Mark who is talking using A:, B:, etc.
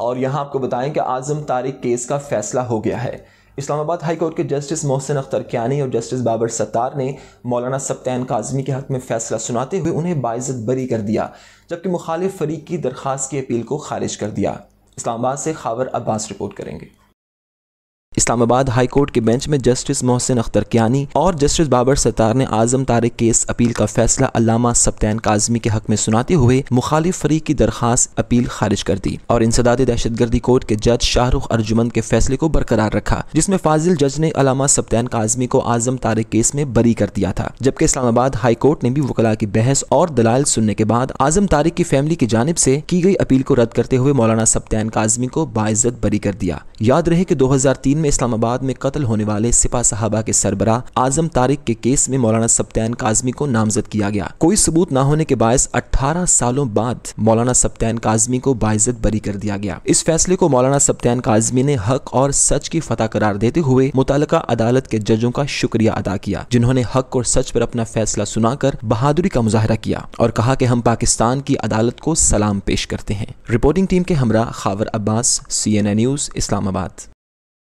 A: और यहाँ आपको बताएँ कि आज़म तारिक केस का फैसला हो गया है। इस्लामाबाद हाई कोर्ट के जस्टिस मोहसिन अख्तर क्यानी और जस्टिस बाबर सत्तार ने मौलाना सप्तान काजमी के हक में फैसला सुनाते हुए उन्हें बाइज़त बरी कर दिया, जबकि मुखालिफ फरीक की दरख्वास्त की अपील को खारिज कर दिया। इस्लामाबाद से खावर अब्बास रिपोर्ट करेंगे। इस्लामाबाद हाई कोर्ट के बेंच में जस्टिस मोहसिन अख्तर कियानी और जस्टिस बाबर सत्तार ने आज़म तारिक केस अपील का फैसला अलामा सप्तैन काजमी के हक में सुनाते हुए मुखालिफ फरीक की दरखास्त अपील खारिज कर दी और इंसदाद दहशत गर्दी कोर्ट के जज शाहरुख अर्जुमन के फैसले को बरकरार रखा, जिसमें फाजिल जज ने अलामा सप्तैन काजमी को आज़म तारिक केस में बरी कर दिया था। जबकि इस्लामाबाद हाई कोर्ट ने भी वकला की बहस और दलाल सुनने के बाद आज़म तारिक की फैमिली की जानब से की गई अपील को रद्द करते हुए मौलाना सप्तैन काजमी को बाइज्जत बरी कर दिया। याद रहे की दो हज़ार तीन में इस्लामाबाद में कत्ल होने वाले सिपा साहबा के सरबरा आज़म तारिक के केस में मौलाना सप्तान काजमी को नामजद किया गया। कोई सबूत न होने के बायस 18 सालों बाद मौलाना सप्तान काजमी को बाइज्जत बरी कर दिया गया। इस फैसले को मौलाना सप्तान काजमी ने हक और सच की फतह करार देते हुए मुतल अदालत के जजों का शुक्रिया अदा किया, जिन्होंने हक और सच पर अपना फैसला सुनाकर बहादुरी का मुजाहरा किया और कहा कि हम पाकिस्तान की अदालत को सलाम पेश करते हैं। रिपोर्टिंग टीम के हमरा Khawar Abbas C N news Islamabad.